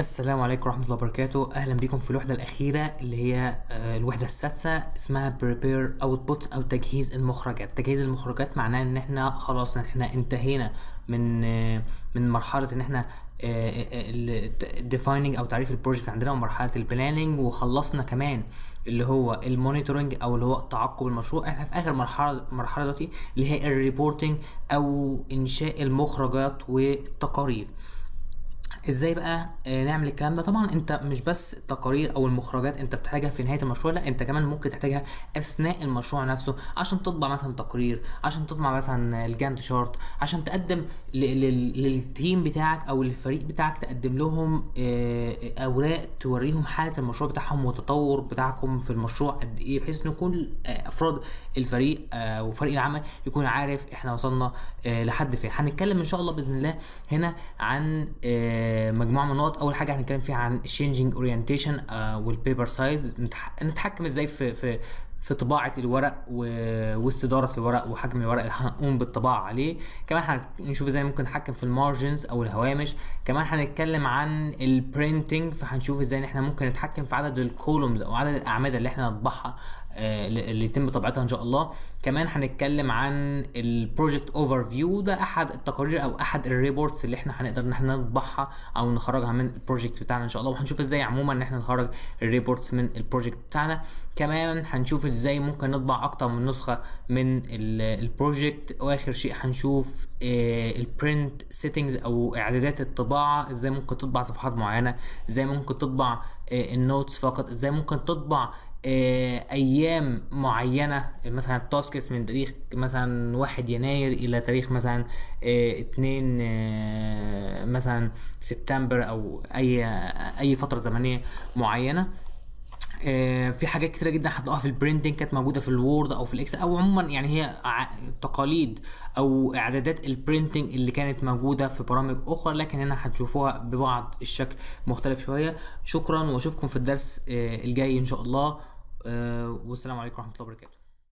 السلام عليكم ورحمة الله وبركاته. أهلا بكم في الوحدة الأخيرة اللي هي آه، الوحدة السادسة اسمها prepare outputs أو تجهيز المخرجات. تجهيز المخرجات معناه إن إحنا خلاص إحنا انتهينا من آه، من مرحلة إن إحنا defining أو تعريف ال project عندنا ومرحلة ال planning وخلصنا كمان اللي هو ال monitoring أو اللي هو تعقب المشروع. إحنا في آخر مرحلة مرحلة دلوقتي اللي هي ال reporting أو إنشاء المخرجات والتقارير. إزاي بقى آه، نعمل الكلام ده؟ طبعا انت مش بس التقارير أو المخرجات انت بتحتاجها في نهاية المشروع لا انت كمان ممكن تحتاجها اثناء المشروع نفسه عشان تطبع مثلا تقرير عشان تطبع مثلا الجانت شارت عشان تقدم للتيم بتاعك أو للفريق بتاعك تقدم لهم آه، اوراق توريهم حالة المشروع بتاعهم والتطور بتاعكم في المشروع قد إيه بحيث ان كل آه، افراد الفريق وفريق العمل يكون عارف إحنا وصلنا لحد فين. هنتكلم إن شاء الله بإذن الله هنا عن مجموعة من النقط. أول حاجة هنتكلم فيها عن changing orientation آه، وال paper size نتحكم إزاي في في في طباعة الورق و- واستدارة الورق وحجم الورق اللي هنقوم بالطباعة عليه. كمان هنشوف إزاي ممكن نتحكم في ال margins أو الهوامش. كمان هنتكلم عن ال printing فهنشوف إزاي ان إحنا ممكن نتحكم في عدد ال columns أو عدد الأعمدة اللي إحنا نطبعها آه، اللي يتم طباعتها إن شاء الله. كمان هنتكلم عن ال project overview ده أحد التقارير أو أحد ال reports اللي إحنا هنقدر إن إحنا نطبعها أو نخرجها من ال project بتاعنا إن شاء الله. وهنشوف إزاي عموما إن إحنا نخرج ال reports من ال project بتاعنا. كمان هنشوف إزاي ممكن نطبع أكتر من نسخة من ال- ال project. واخر شيء هنشوف ال print settings أو اعدادات الطباعة. إزاي ممكن تطبع صفحات معينة؟ إزاي ممكن تطبع آه، ال notes فقط؟ إزاي ممكن تطبع آه، أيام معينة؟ مثلا ال tasks من تاريخ مثلا 1 يناير إلى تاريخ مثلا آه، 2 آه، مثلا سبتمبر أو اي اي فترة زمنية معينة. آه، في حاجات كتيرة جدا هتلاقوها في ال printing كانت موجودة في ال Word أو في ال Excel أو عموما يعني هي تقريبا أو إعدادات ال printing اللي كانت موجودة في برامج أخرى لكن هنا هتشوفوها ببعض الشكل مختلف شوية. شكرا وأشوفكم في الدرس آه، الجاي إن شاء الله. آه، والسلام عليكم ورحمة الله وبركاته.